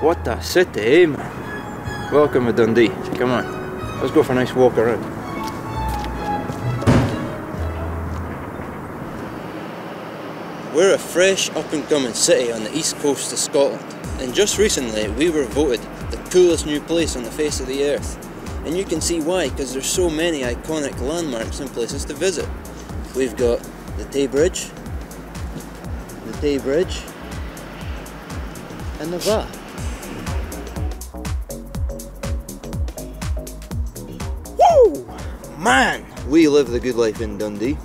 What a city, eh, man? Welcome to Dundee. Come on, let's go for a nice walk around. We're a fresh up and coming city on the east coast of Scotland, and just recently we were voted the coolest new place on the face of the earth. And you can see why, because there's so many iconic landmarks and places to visit. We've got the Tay Bridge, the Tay Bridge, and the V&A. Man, we live the good life in Dundee.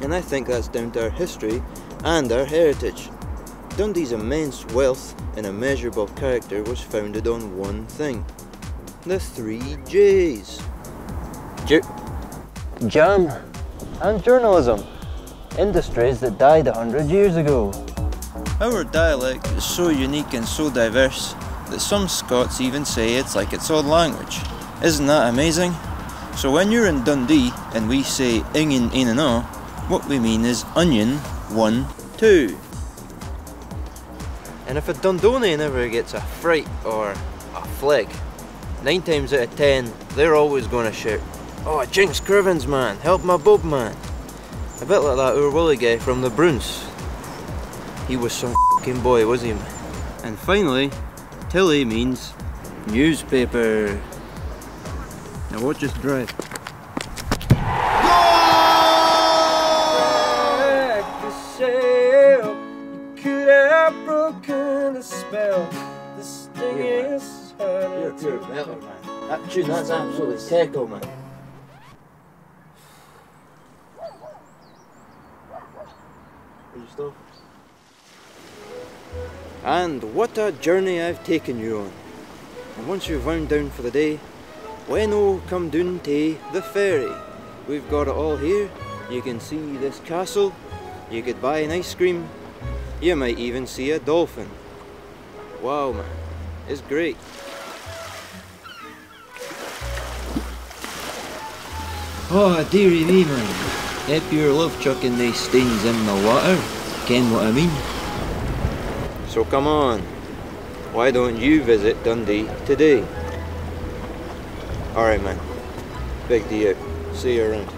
And I think that's down to our history and our heritage. Dundee's immense wealth and immeasurable character was founded on one thing the three J's. J- jam and journalism, industries that died a hundred years ago. Our dialect is so unique and so diverse that some Scots even say it's like its own language. Isn't that amazing? So when you're in Dundee and we say ingen in and all, what we mean is onion, one, two. And if a Dundonian ever gets a fright or a flick, nine times out of ten, they're always going to shout, Oh, Jings Crivvens, man, help my boab, man. A bit like that Oor Wullie guy from the Broons. He was some fucking boy, was he? And finally, Tilly means newspaper. Now watch us drive. That tune, that's absolutely tackle, man. And what a journey I've taken you on. And once you've wound down for the day, when oh come down to the ferry. We've got it all here. You can see this castle, you could buy an ice cream, you might even see a dolphin. Wow man, it's great. Oh dearie me man, if you love chucking these stains in the water, ken what I mean? So come on, why don't you visit Dundee today? Alright man, big D out. See you around.